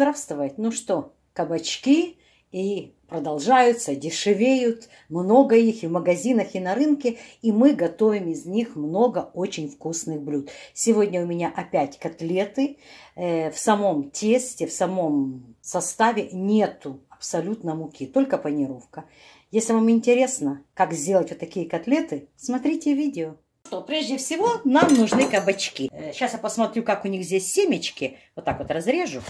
здравствовать. Ну что, кабачки и продолжаются, дешевеют, много их и в магазинах, и на рынке, и мы готовим из них много очень вкусных блюд. Сегодня у меня опять котлеты. Э, в самом тесте, в самом составе нету абсолютно муки, только панировка. Если вам интересно, как сделать вот такие котлеты, смотрите видео. Что, прежде всего, нам нужны кабачки. Сейчас э, я посмотрю, как у них здесь семечки. Вот так вот разрежу.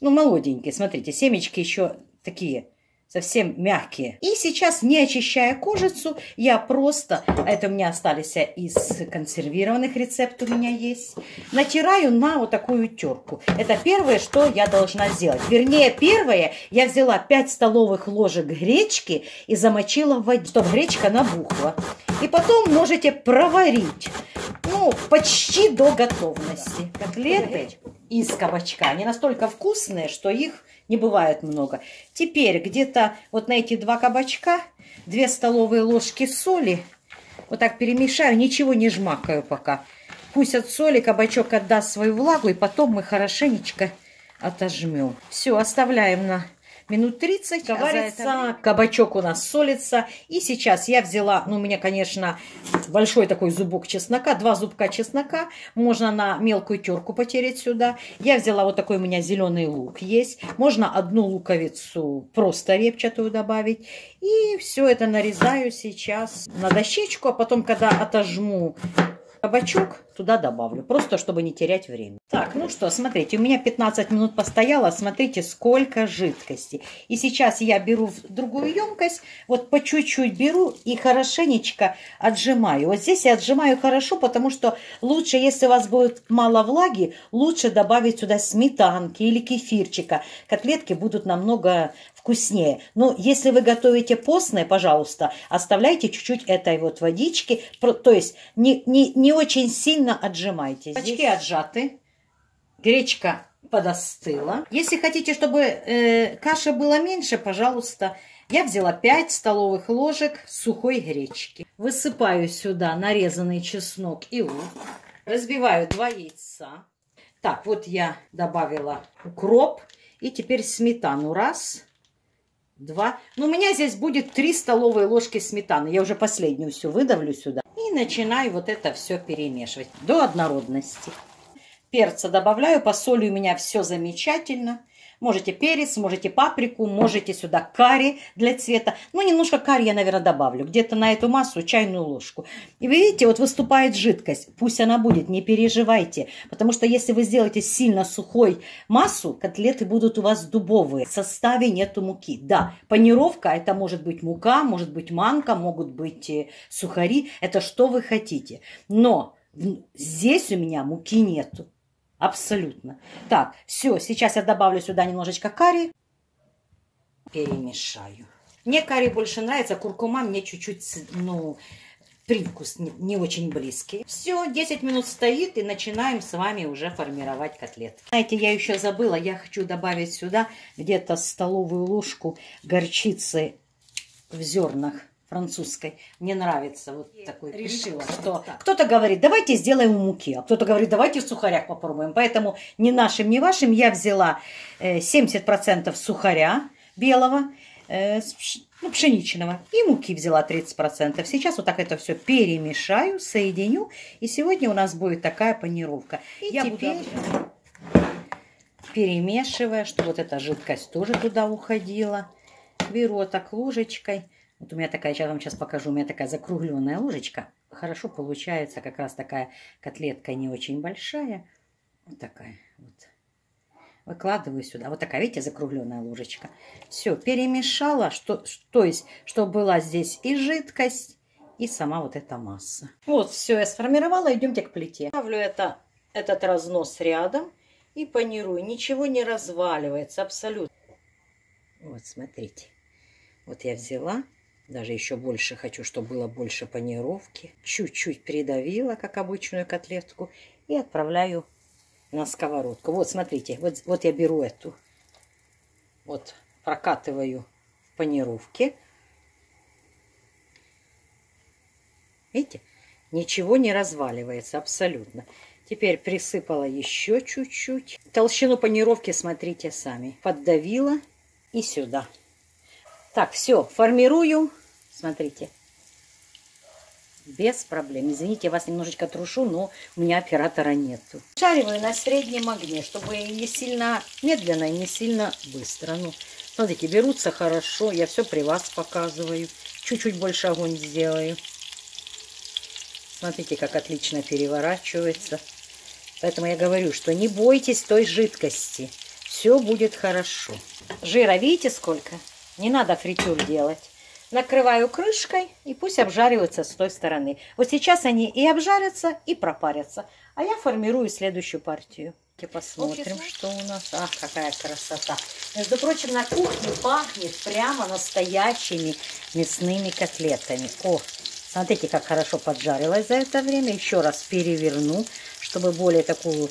Ну, молоденькие, смотрите, семечки еще такие совсем мягкие. И сейчас, не очищая кожицу, я просто, это у меня остались из консервированных рецептов у меня есть, натираю на вот такую терку. Это первое, что я должна сделать. Вернее, первое, я взяла 5 столовых ложек гречки и замочила в воде, чтобы гречка набухла. И потом можете проварить, ну, почти до готовности. Котлеты из кабачка, они настолько вкусные, что их не бывает много. Теперь где-то вот на эти два кабачка 2 столовые ложки соли. Вот так перемешаю, ничего не жмакаю пока. Пусть от соли кабачок отдаст свою влагу, и потом мы хорошенечко отожмем. Все, оставляем на минут 30 варится, кабачок у нас солится. И сейчас я взяла, ну у меня, конечно, большой такой зубок чеснока, два зубка чеснока. Можно на мелкую терку потереть сюда. Я взяла вот такой у меня зеленый лук есть. Можно одну луковицу просто репчатую добавить. И все это нарезаю сейчас на дощечку, а потом, когда отожму кабачок туда добавлю, просто чтобы не терять время. Так, ну что, смотрите, у меня 15 минут постояло, смотрите, сколько жидкости. И сейчас я беру другую емкость, вот по чуть-чуть беру и хорошенечко отжимаю. Вот здесь я отжимаю хорошо, потому что лучше, если у вас будет мало влаги, лучше добавить сюда сметанки или кефирчика. Котлетки будут намного вкуснее. Но если вы готовите постное, пожалуйста, оставляйте чуть-чуть этой вот водички, то есть не, не, не очень сильно отжимайте. Кабачки отжаты, гречка подостыла. Если хотите, чтобы э, каша была меньше, пожалуйста, я взяла 5 столовых ложек сухой гречки. Высыпаю сюда нарезанный чеснок и лук. Разбиваю 2 яйца. Так, вот я добавила укроп. И теперь сметану. Раз, два. Ну, у меня здесь будет 3 столовые ложки сметаны. Я уже последнюю все выдавлю сюда. Начинаю вот это все перемешивать до однородности. Перца добавляю, по соли у меня все замечательно. Можете перец, можете паприку, можете сюда карри для цвета. Ну, немножко карри я, наверное, добавлю. Где-то на эту массу чайную ложку. И вы видите, вот выступает жидкость. Пусть она будет, не переживайте. Потому что если вы сделаете сильно сухой массу, котлеты будут у вас дубовые. В составе нету муки. Да, панировка, это может быть мука, может быть манка, могут быть э, сухари. Это что вы хотите. Но здесь у меня муки нету. Абсолютно. Так, все, сейчас я добавлю сюда немножечко карри. Перемешаю. Мне карри больше нравится, куркума мне чуть-чуть, ну, привкус не, не очень близкий. Все, 10 минут стоит и начинаем с вами уже формировать котлетки. Знаете, я еще забыла, я хочу добавить сюда где-то столовую ложку горчицы в зернах французской. Мне нравится вот такой. Решила, что кто-то говорит, давайте сделаем муки, а кто-то говорит, давайте в сухарях попробуем. Поэтому ни нашим, ни вашим я взяла 70% э, сухаря белого, э, ну, пшеничного, и муки взяла 30%. Сейчас вот так это все перемешаю, соединю, и сегодня у нас будет такая панировка. И я теперь... буду перемешивая, чтобы вот эта жидкость тоже туда уходила. Беру вот так ложечкой вот у меня такая, сейчас вам сейчас покажу, у меня такая закругленная ложечка. Хорошо получается как раз такая котлетка не очень большая. Вот такая вот. Выкладываю сюда. Вот такая, видите, закругленная ложечка. Все, перемешала, что, то есть, чтобы была здесь и жидкость, и сама вот эта масса. Вот, все, я сформировала, идемте к плите. Ставлю это, этот разнос рядом и панирую. Ничего не разваливается абсолютно. Вот, смотрите. Вот я взяла даже еще больше хочу, чтобы было больше панировки. Чуть-чуть придавила, как обычную котлетку. И отправляю на сковородку. Вот, смотрите, вот, вот я беру эту. Вот, прокатываю в панировке. Видите? Ничего не разваливается абсолютно. Теперь присыпала еще чуть-чуть. Толщину панировки смотрите сами. Поддавила и сюда. Так, все, формирую. Смотрите. Без проблем. Извините, я вас немножечко трушу, но у меня оператора нету. Шариваю на среднем огне, чтобы не сильно медленно и не сильно быстро. Ну, смотрите, берутся хорошо. Я все при вас показываю. Чуть-чуть больше огонь сделаю. Смотрите, как отлично переворачивается. Поэтому я говорю, что не бойтесь той жидкости. Все будет хорошо. Жира видите сколько? Не надо фритюр делать. Накрываю крышкой и пусть обжариваются с той стороны. Вот сейчас они и обжарятся, и пропарятся. А я формирую следующую партию. Посмотрим, что у нас. Ах, какая красота. Между прочим, на кухне пахнет прямо настоящими мясными котлетами. О, смотрите, как хорошо поджарилась за это время. Еще раз переверну чтобы более такую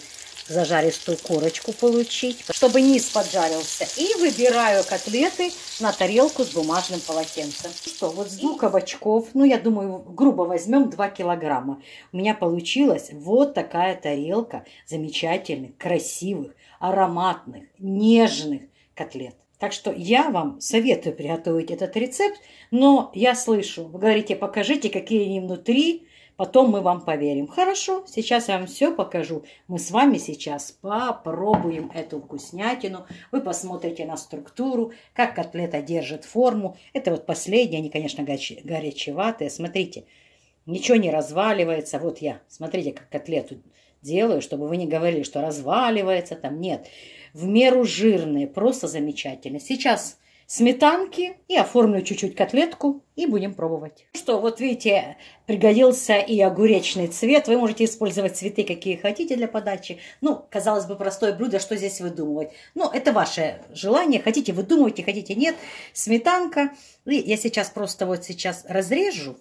зажаристую корочку получить, чтобы низ поджарился. И выбираю котлеты на тарелку с бумажным полотенцем. Что, вот с двух кабачков, ну, я думаю, грубо возьмем 2 килограмма. У меня получилась вот такая тарелка замечательных, красивых, ароматных, нежных котлет. Так что я вам советую приготовить этот рецепт, но я слышу, вы говорите, покажите, какие они внутри, Потом мы вам поверим. Хорошо, сейчас я вам все покажу. Мы с вами сейчас попробуем эту вкуснятину. Вы посмотрите на структуру, как котлета держит форму. Это вот последние, они, конечно, горячеватые. Смотрите, ничего не разваливается. Вот я, смотрите, как котлету делаю, чтобы вы не говорили, что разваливается там. Нет, в меру жирные, просто замечательно. Сейчас сметанки и оформлю чуть-чуть котлетку и будем пробовать. Что, вот видите, пригодился и огуречный цвет. Вы можете использовать цветы, какие хотите для подачи. Ну, казалось бы, простое блюдо, что здесь выдумывать. Ну, это ваше желание. Хотите выдумывайте, хотите нет. Сметанка. И я сейчас просто вот сейчас разрежу,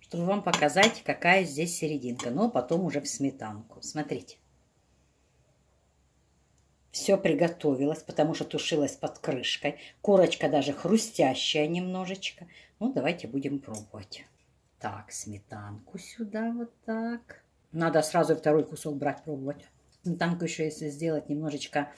чтобы вам показать, какая здесь серединка. Но потом уже в сметанку. Смотрите все приготовилось, потому что тушилось под крышкой. Корочка даже хрустящая немножечко. Ну, давайте будем пробовать. Так, сметанку сюда вот так. Надо сразу второй кусок брать, пробовать. Сметанку еще если сделать немножечко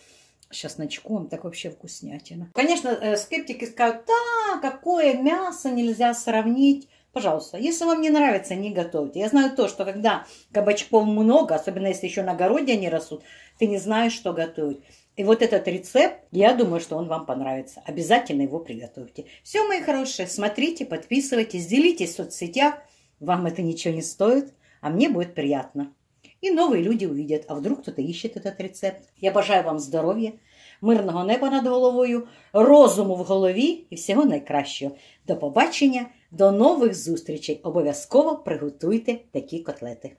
с чесночком, так вообще вкуснятина. Конечно, э, скептики скажут, да, какое мясо нельзя сравнить. Пожалуйста, если вам не нравится, не готовьте. Я знаю то, что когда кабачков много, особенно если еще на огороде они растут, ты не знаешь, что готовить. И вот этот рецепт, я думаю, что он вам понравится. Обязательно его приготовьте. Все, мои хорошие, смотрите, подписывайтесь, делитесь в соцсетях. Вам это ничего не стоит, а мне будет приятно. І нові люди увидят, а вдруг кто-то ищет этот рецепт. Я бажаю вам здоров'я, мирного неба над головою, розуму в голові і всього найкращого. До побачення, До нових зустрічей. Обов'язково приготуйте такі котлети.